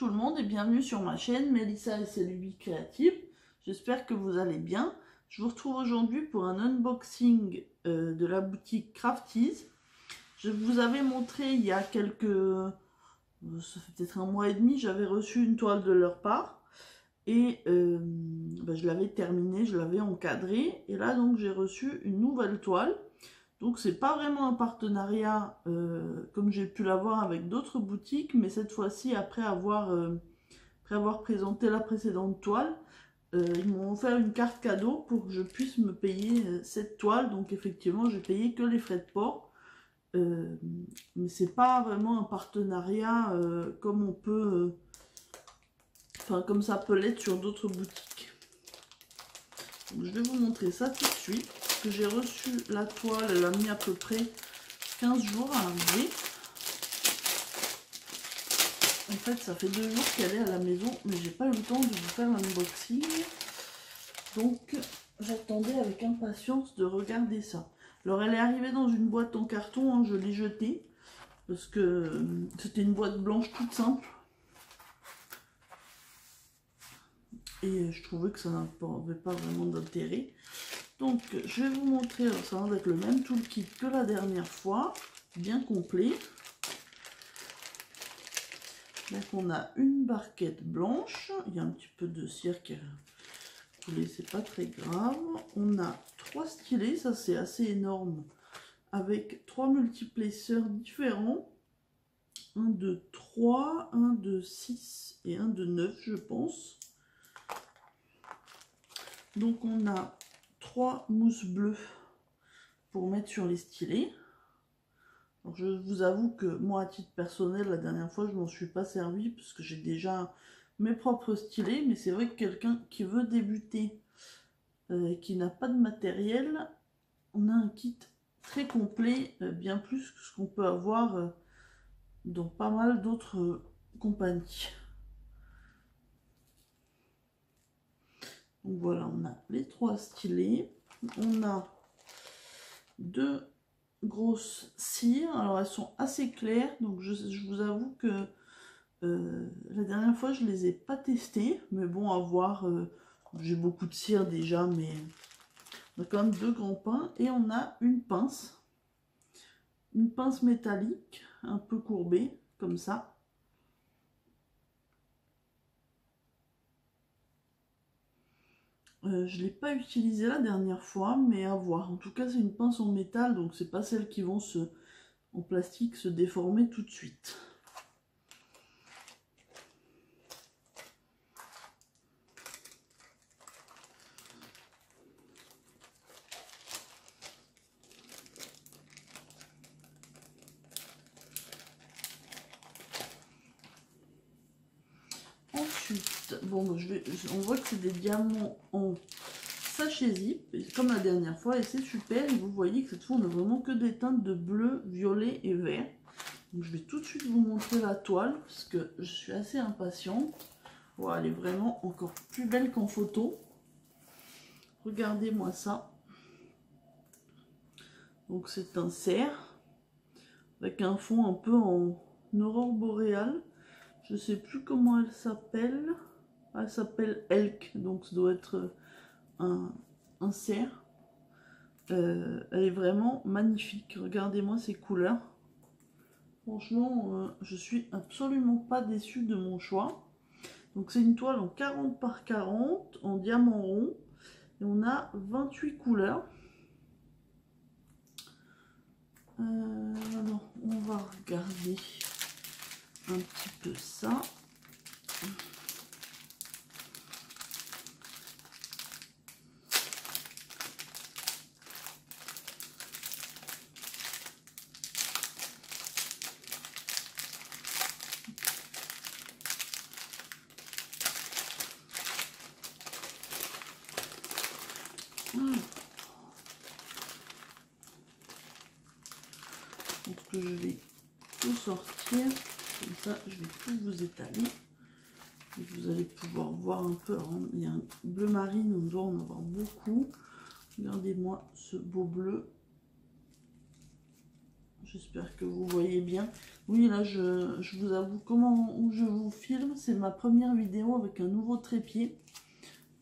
tout le monde et bienvenue sur ma chaîne Mélissa et ses lubies créatives. J'espère que vous allez bien. Je vous retrouve aujourd'hui pour un unboxing euh, de la boutique Crafties. Je vous avais montré il y a quelques... Euh, ça fait peut-être un mois et demi, j'avais reçu une toile de leur part. Et euh, ben, je l'avais terminée, je l'avais encadrée. Et là donc j'ai reçu une nouvelle toile. Donc c'est pas vraiment un partenariat euh, comme j'ai pu l'avoir avec d'autres boutiques, mais cette fois-ci après avoir, euh, présenté la précédente toile, euh, ils m'ont offert une carte cadeau pour que je puisse me payer cette toile. Donc effectivement j'ai payé que les frais de port. mais c'est pas vraiment un partenariat comme on peut, enfin comme ça peut l'être sur d'autres boutiques. Je vais vous montrer ça tout de suite que j'ai reçu la toile, elle a mis à peu près 15 jours à arriver. En fait, ça fait deux jours qu'elle est à la maison, mais j'ai pas eu le temps de vous faire l'unboxing. Donc, j'attendais avec impatience de regarder ça. Alors, elle est arrivée dans une boîte en carton, hein, je l'ai jetée, parce que euh, c'était une boîte blanche toute simple. Et je trouvais que ça n'avait pas vraiment d'intérêt. Donc, je vais vous montrer, ça va être le même toolkit que la dernière fois, bien complet. Donc, on a une barquette blanche, il y a un petit peu de cire qui a coulé, c'est pas très grave. On a trois stylets, ça c'est assez énorme, avec trois multiplaceurs différents. Un de 3, un de 6 et un de 9, je pense. Donc, on a trois mousses bleues pour mettre sur les stylets. je vous avoue que moi, à titre personnel, la dernière fois, je m'en suis pas servi parce que j'ai déjà mes propres stylets. Mais c'est vrai que quelqu'un qui veut débuter euh, qui n'a pas de matériel, on a un kit très complet, euh, bien plus que ce qu'on peut avoir euh, dans pas mal d'autres compagnies. Donc voilà, on a les trois stylés. On a deux grosses cires. Alors elles sont assez claires. Donc je, vous avoue que euh, la dernière fois je les ai pas testées. Mais bon, à voir. Euh, j'ai beaucoup de cire déjà, mais on a quand même deux grands pains. Et on a une pince. Une pince métallique, un peu courbée, comme ça. Euh, je ne l'ai pas utilisé la dernière fois, mais à voir. En tout cas, c'est une pince en métal, donc c'est pas celles qui vont en plastique se déformer tout de suite. Bon, vais, on voit que c'est des diamants en sachet zip, comme la dernière fois, et c'est super. Vous voyez que cette fois, on a vraiment que des teintes de bleu, violet et vert. Je vais tout de suite vous montrer la toile, parce que je suis assez impatiente. Voilà, elle est vraiment encore plus belle qu'en photo. Regardez-moi ça. Donc, c'est un cerf, avec un fond un peu en aurore boréale. Je sais plus comment elle s'appelle. Elle s'appelle Elk, donc ça doit être un, un cerf. Euh, elle est vraiment magnifique. Regardez-moi ces couleurs. Franchement, euh, je suis absolument pas déçue de mon choix. Donc c'est une toile en 40 par 40, en diamant rond. Et on a 28 couleurs. Euh, alors, on va regarder un petit peu ça. Donc je vais tout sortir. Comme ça, je vais tout vous étaler. Et vous allez pouvoir voir un peu. il y a un bleu marine, on doit en avoir beaucoup. Regardez-moi ce beau bleu. j'espère que vous voyez bien. Oui, là, je, je, vous avoue comment où je vous filme. C'est ma première vidéo avec un nouveau trépied.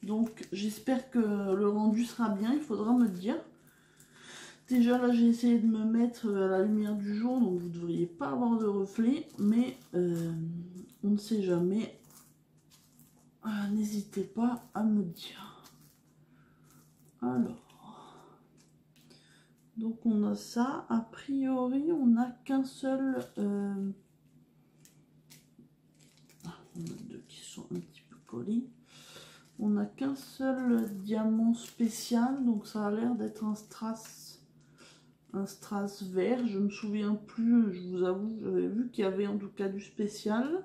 Donc, j'espère que le rendu sera bien. Il faudra me dire. Déjà, là, j'ai essayé de me mettre à la lumière du jour. Donc, vous ne devriez pas avoir de reflet. Mais, euh, on ne sait jamais. Ah, n'hésitez pas à me dire. Alors. Donc on a ça. A priori, on n'a qu'un seul... Euh, ah, on a deux qui sont un petit peu collés. On n'a qu'un seul diamant spécial. Donc ça a l'air d'être un strass. Un strass vert. Je me souviens plus, je vous avoue, j'avais vu qu'il y avait en tout cas du spécial.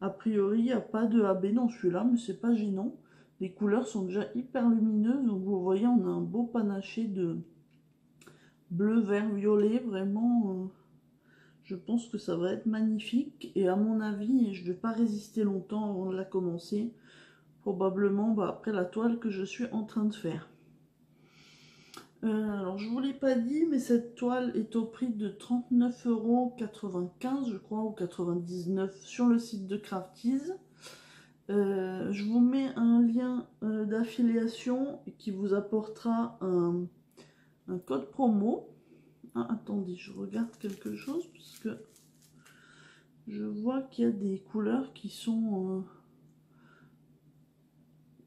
A priori, il n'y a pas de AB dans celui-là, mais c'est pas gênant. Les couleurs sont déjà hyper lumineuses. Donc vous voyez, on a un beau panaché de bleu, vert, violet, vraiment, euh, je pense que ça va être magnifique. Et à mon avis, je ne vais pas résister longtemps avant de la commencer. Probablement bah, après la toile que je suis en train de faire. Euh, alors, je ne vous l'ai pas dit, mais cette toile est au prix de 39,95€, je crois, ou 99 sur le site de Crafties. Euh, je vous mets un lien d'affiliation qui vous apportera un, un code promo. Ah, attendez, je regarde quelque chose parce que je vois qu'il y a des couleurs qui sont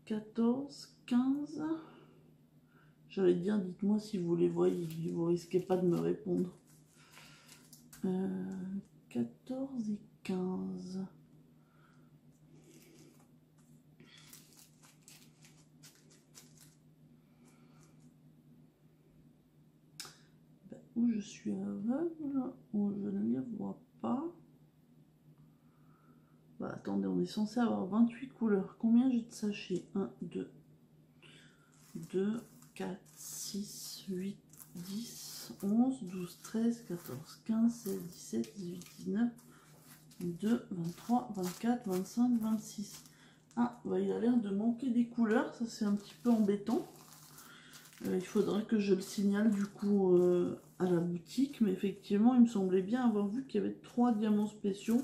14, 15. J'allais dire, dites-moi si vous les voyez, vous risquez pas de me répondre. 14 euh, et 15. où je suis aveugle, où je ne les vois pas. Bah, attendez, on est censé avoir 28 couleurs. Combien j'ai de sachets? 1, 2, 2, 4, 6, 8, 10, 11, 12, 13, 14, 15, 16, 17, 18, 19, 22, 23, 24, 25, 26. Ah, bah, il a l'air de manquer des couleurs, ça c'est un petit peu embêtant. Euh, il faudrait que je le signale du coup euh, à la boutique. Mais effectivement, il me semblait bien avoir vu qu'il y avait trois diamants spéciaux.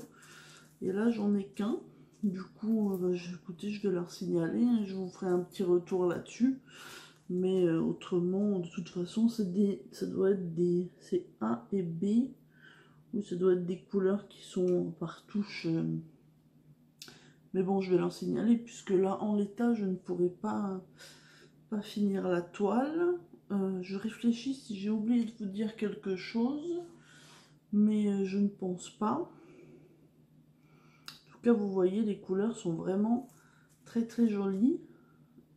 Et là, j'en ai qu'un. Du coup, euh, bah, écoutez, je vais leur signaler. Hein, je vous ferai un petit retour là-dessus. Mais autrement, de toute façon, des, ça doit être des... C'est A et B. Ou ça doit être des couleurs qui sont par touche. mais bon, je vais leur signaler. Puisque là, en l'état, je ne pourrais pas finir la toile. Euh, je réfléchis si j'ai oublié de vous dire quelque chose, mais euh, je ne pense pas. En tout cas, vous voyez, les couleurs sont vraiment très très jolies.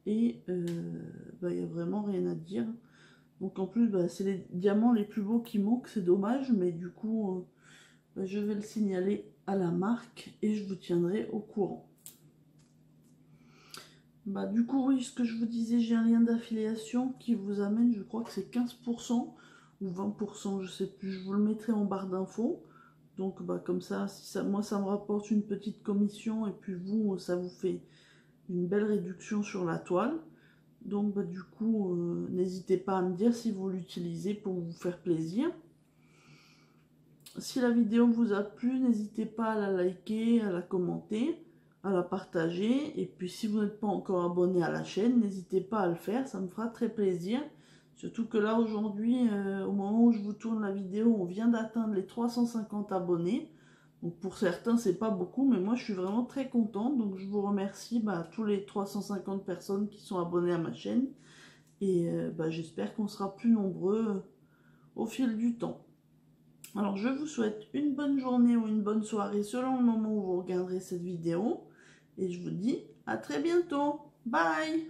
Et euh, bah, il n'y a vraiment rien à dire. Donc en plus, bah, c'est les diamants les plus beaux qui manquent, c'est dommage, mais du coup, bah, je vais le signaler à la marque et je vous tiendrai au courant. Bah, du coup, oui, ce que je vous disais, j'ai un lien d'affiliation qui vous amène, je crois que c'est 15% ou 20%, je sais plus. Je vous le mettrai en barre d'infos. Donc, bah, comme ça, si ça, moi, ça me rapporte une petite commission et puis vous, ça vous fait une belle réduction sur la toile. Donc, bah, du coup, euh, n'hésitez pas à me dire si vous l'utilisez pour vous faire plaisir. Si la vidéo vous a plu, n'hésitez pas à la liker, à la commenter à la partager. Et puis si vous n'êtes pas encore abonné à la chaîne, n'hésitez pas à le faire, ça me fera très plaisir. Surtout que là aujourd'hui, euh, au moment où je vous tourne la vidéo, on vient d'atteindre les 350 abonnés. Donc pour certains, c'est pas beaucoup, mais moi je suis vraiment très contente. Donc je vous remercie bah, tous les 350 personnes qui sont abonnées à ma chaîne. Et euh, bah, j'espère qu'on sera plus nombreux euh, au fil du temps. Alors je vous souhaite une bonne journée ou une bonne soirée selon le moment où vous regarderez cette vidéo. Et je vous dis à très bientôt. Bye